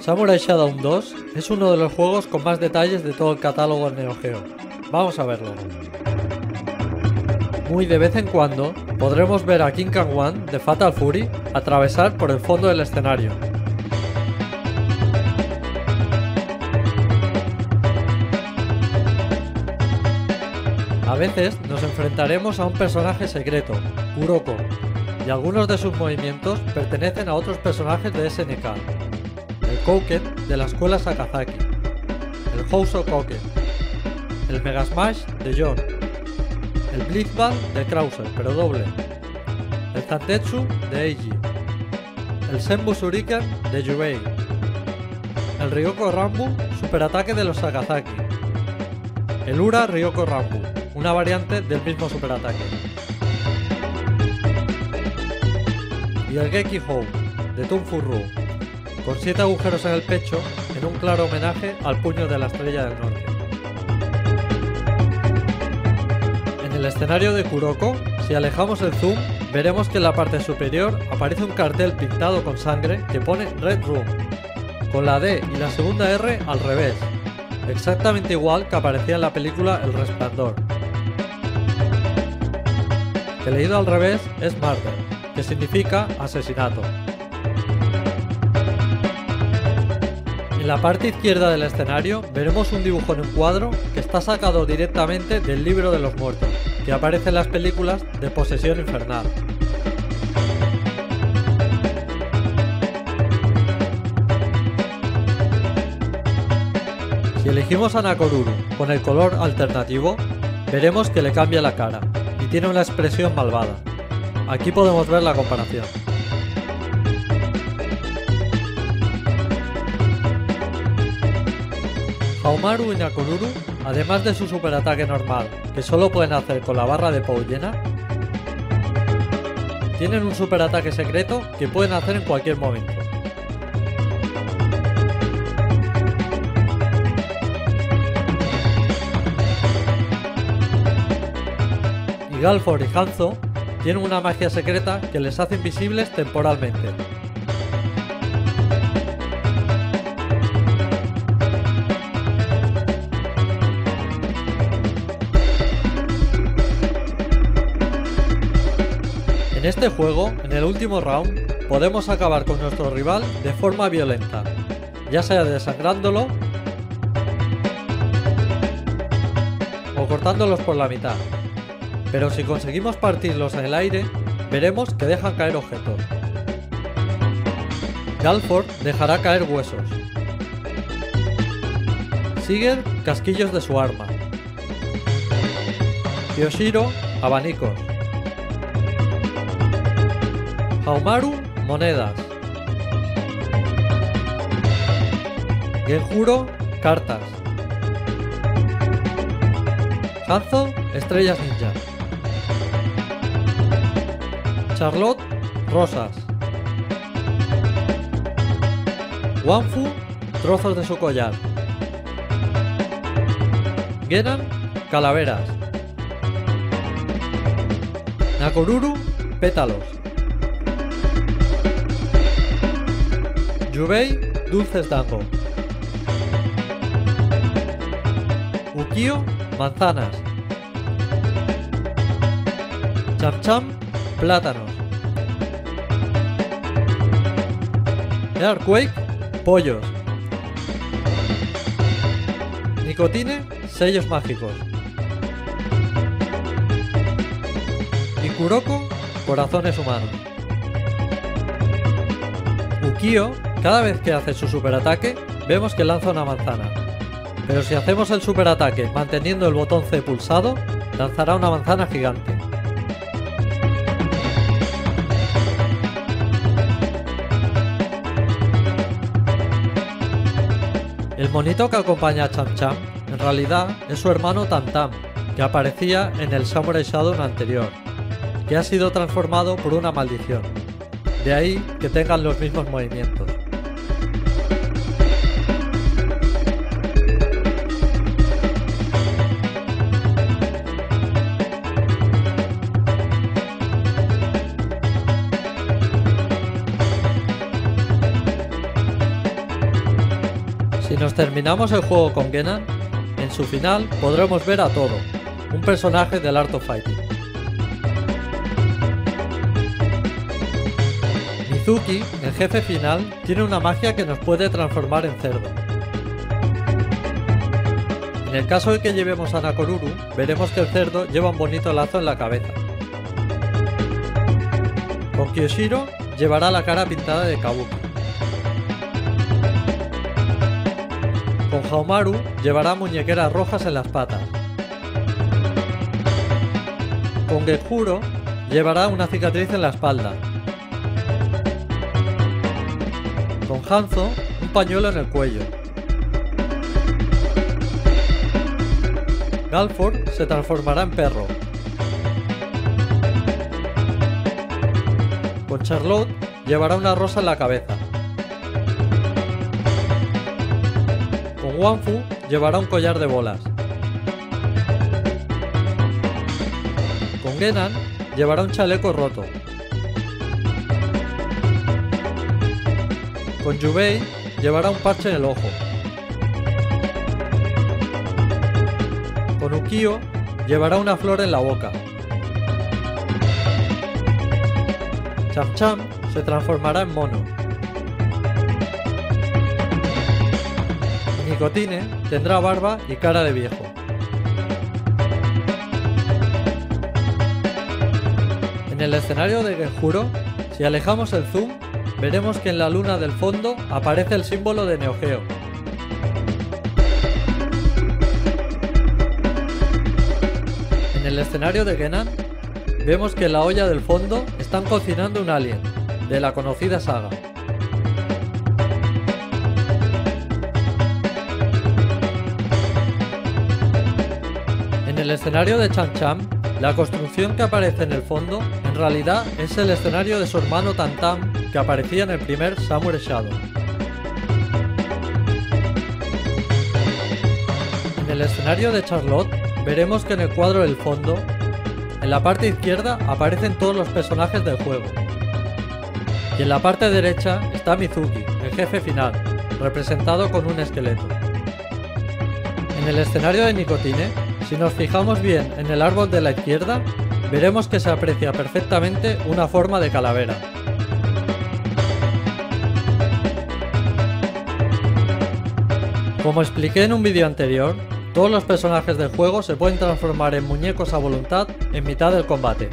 Samurai Shodown 2 es uno de los juegos con más detalles de todo el catálogo de Neo Geo. Vamos a verlo. Muy de vez en cuando podremos ver a King Kong One de Fatal Fury atravesar por el fondo del escenario. A veces nos enfrentaremos a un personaje secreto, Kuroko, y algunos de sus movimientos pertenecen a otros personajes de SNK. El Kouken de la escuela Sakazaki, el Houso Koken, el Mega Smash de John, el Blitzball de Krauser, pero doble, el Zantetsu de Eiji, el Senbu Shuriken de Yubei, el Ryoko Rambu superataque de los Sakazaki, el Ura Ryoko Rambu, una variante del mismo superataque, y el Geki Hou de Tun Furru, con siete agujeros en el pecho en un claro homenaje al puño de la estrella del norte. En el escenario de Kuroko, si alejamos el zoom, veremos que en la parte superior aparece un cartel pintado con sangre que pone Red Room, con la D y la segunda R al revés, exactamente igual que aparecía en la película El Resplandor. Que leído al revés es Murder, que significa asesinato. En la parte izquierda del escenario veremos un dibujo en un cuadro que está sacado directamente del libro de los muertos, que aparece en las películas de Posesión Infernal. Si elegimos a Nakoruru con el color alternativo, veremos que le cambia la cara y tiene una expresión malvada. Aquí podemos ver la comparación. Haomaru y Nakoruru, además de su superataque normal, que solo pueden hacer con la barra de Pou llena, tienen un superataque secreto que pueden hacer en cualquier momento. Y Galfor y Hanzo tienen una magia secreta que les hace invisibles temporalmente. En este juego, en el último round, podemos acabar con nuestro rival de forma violenta, ya sea desangrándolo o cortándolos por la mitad. Pero si conseguimos partirlos en el aire, veremos que dejan caer objetos. Galford dejará caer huesos. Siger casquillos de su arma. Yoshiro abanicos. Haomaru, monedas. Genjuro, cartas. Hanzo, estrellas ninja. Charlotte, rosas. Wanfu, trozos de su collar. Genan, calaveras. Nakoruru, pétalos. Yubei, dulces dango. Ukio, manzanas. Cham Cham, plátanos. Earthquake, pollos. Nicotine, sellos mágicos. Y Kuroko, corazones humanos. Ukio, cada vez que hace su superataque, vemos que lanza una manzana. Pero si hacemos el superataque manteniendo el botón C pulsado, lanzará una manzana gigante. El monito que acompaña a Cham Cham en realidad es su hermano Tam Tam, que aparecía en el Samurai Shodown anterior, que ha sido transformado por una maldición. De ahí que tengan los mismos movimientos. Nos terminamos el juego con Genan, en su final podremos ver a Todo, un personaje del Art of Fighting. Mizuki, el jefe final, tiene una magia que nos puede transformar en cerdo. En el caso de que llevemos a Nakoruru, veremos que el cerdo lleva un bonito lazo en la cabeza. Con Kyoshiro llevará la cara pintada de Kabuki. Con Haomaru llevará muñequeras rojas en las patas. Con Gejuro llevará una cicatriz en la espalda. Con Hanzo un pañuelo en el cuello. Galford se transformará en perro. Con Charlotte llevará una rosa en la cabeza. Con Wanfu llevará un collar de bolas. Con Genan llevará un chaleco roto. Con Yubei llevará un parche en el ojo. Con Ukio llevará una flor en la boca. Cham Cham se transformará en mono. Tendrá barba y cara de viejo. En el escenario de Genjuro, si alejamos el zoom, veremos que en la luna del fondo aparece el símbolo de Neo Geo. En el escenario de Genan, vemos que en la olla del fondo están cocinando un alien, de la conocida saga. El escenario de Cham Cham, la construcción que aparece en el fondo en realidad es el escenario de su hermano Tantam que aparecía en el primer Samurai Shadow. En el escenario de Charlotte veremos que en el cuadro del fondo, en la parte izquierda aparecen todos los personajes del juego. Y en la parte derecha está Mizuki, el jefe final, representado con un esqueleto. En el escenario de Nicotine, si nos fijamos bien en el árbol de la izquierda, veremos que se aprecia perfectamente una forma de calavera. Como expliqué en un vídeo anterior, todos los personajes del juego se pueden transformar en muñecos a voluntad en mitad del combate,